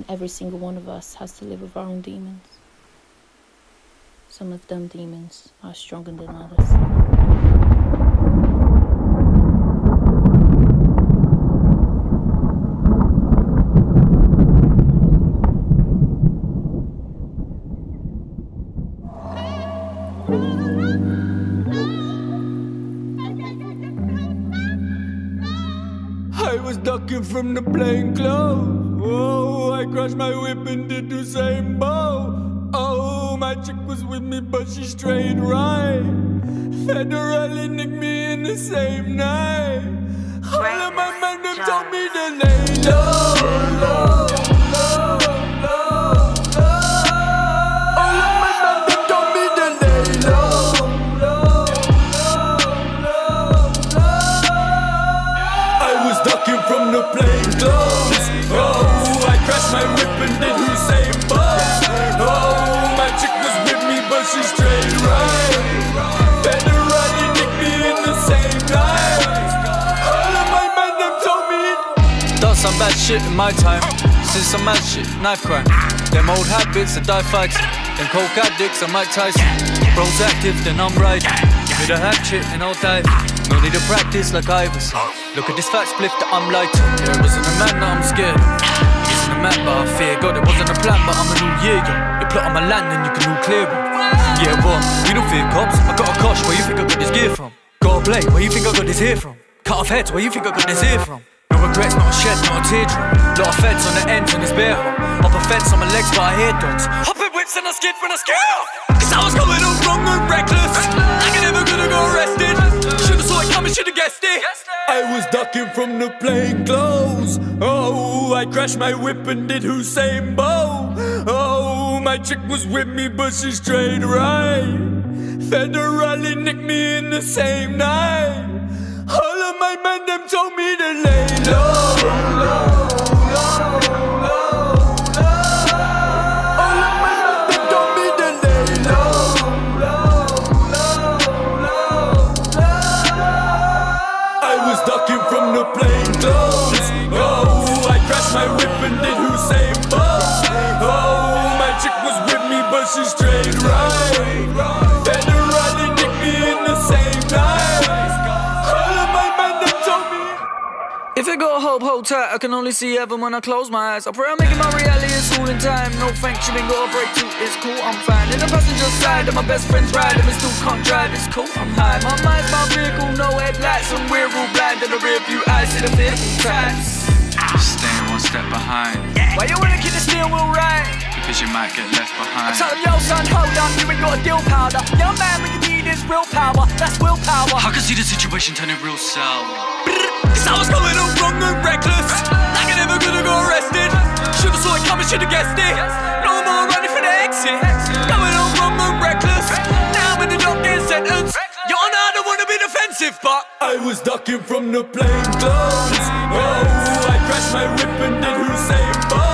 And every single one of us has to live with our own demons. Some of them demons are stronger than others. I was ducking from the plain clothes. Oh, I crashed my whip and did the same bow. Oh, my chick was with me, but she strayed right. Federally nicked me in the same night. All of my men told me to lay low, low, from the plain clothes. I my whip and did Usain Bolt. Oh, my chick was with me, but she straight right. Federally nicked me in the same night. All of my mandem told me. Done some bad shit in my time. Since some mad shit, knife crime. Them old habits that die fights. Them coke addicts, I'm Mike Tyson. Bro's active, then I'm right. Give me the hatchet and I'll dive. No need to practice like Iverson. Look at this fat split that I'm lighting. It wasn't a man that I'm scared of. But I fear God. It wasn't a plan, but I'm a new year, yo. You plot on my land and you can all clear it. Yeah, what? We don't fear cops. I got a cosh, where you think I got this gear from? Got a blade, where you think I got this here from? Cut off heads, where you think I got this ear from? No regrets, not a shed, not a teardrop. Lot of feds on the ends and it's bare hot. Up a fence on my legs, but I hear dogs. Hopping whips and I skid when I scare off. Cause I was going all wrong and reckless. Like I never gonna go arrested. I was ducking from the plain clothes. Oh, I crashed my whip and did Usain Bolt. Oh, my chick was with me, but she strayed right. Federally nicked me in the same night. All of my mandem told me ducking from the plain clothes. Oh, I crashed my whip and did Usain Bolt. Oh, my chick was with me, but she If got hope, hold tight. I can only see heaven when I close my eyes. I pray I'm making my reality it's all in time. No thanks, you ain't got a break too. It's cool, I'm fine. In the passenger side, and my best friend's ride. riding, but still can't drive. It's cool, I'm high. My mind's my vehicle, no headlights, and we're all blind in the rear view. I see the fearful times. Staying one step behind Why you wanna keep the steering wheel right? because you might get left behind. I tell yo, son, hold up, you ain't got a deal powder. Young man, what you need is willpower. That's willpower. I can see the situation turning real sour. Cause I was going all wrong and reckless. Like I never gonna go arrested. Should've saw it coming, should've guessed it. No more running for the exit. Going all wrong and reckless. Now I'm in the dock getting sentenced. Your honor, I don't wanna be defensive, but I was ducking from the plain clothes. Oh, I crashed my whip and did Usain oh.